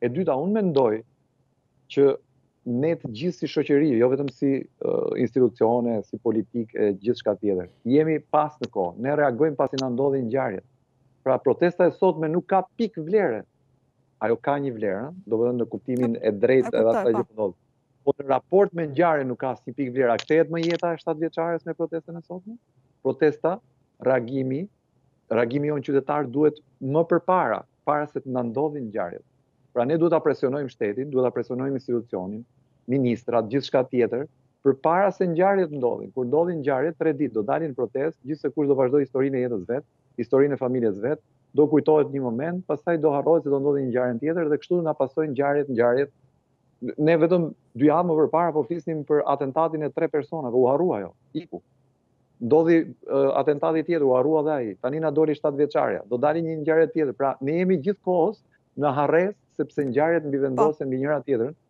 E dyta, unë mendoj që ne të gjithë si shoqëri, jo vetëm si uh, institucione, si politikë e gjithçka tjetër, jemi pas në kohë, ne reagojmë pasi na ndodhin ngjarjet. Pra protesta e sotme nuk ka pik vlere, ajo ka një vlere, domethënë në kuptimin e drejtë edhe ata gjithë po. ndodhë. Po në raport me ngjarje nuk ka asnjë pikë vlere, kthehet më jeta e 7 vjeçares me protestën e sotme? Protesta, reagimi, reagimi jonë qytetar duhet më përpara, para se të na ndodhin ngjarjet. Pra ne duhet ta presionojmë shtetin, duhet ta presionojmë institucionin, ministrat, gjithçka tjetër, përpara se ngjarjet ndodhin. Kur ndodhin ngjarjet, tre ditë do dalin protestë, gjithsekush do vazhdojë historinë e jetës vet, historinë e familjes vet, do kujtohet një moment, pastaj do harrohet se do ndodhi një ngjarje tjetër dhe kështu na pasojnë ngjarjet, ngjarjet. Ne vetëm dy javë më përpara po flisnim për atentatin e tre personave, u harrua ajo, iku. ndodhi atentati tjetër, u harrua dhe ai. Tani na doli 7 vjeçarja. Do dali një ngjarje tjetër. Pra, ne jemi gjithë kohës në harresë sepse ngjarjet mbivendosen po. mbi njëra tjetrën.